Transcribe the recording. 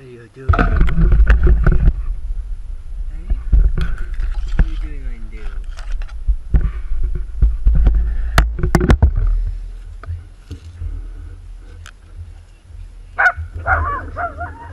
are you doing? Ha ha ha!